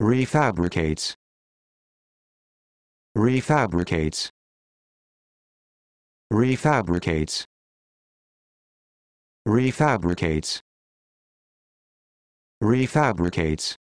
refabricates. Refabricates. Refabricates. Refabricates. Refabricates.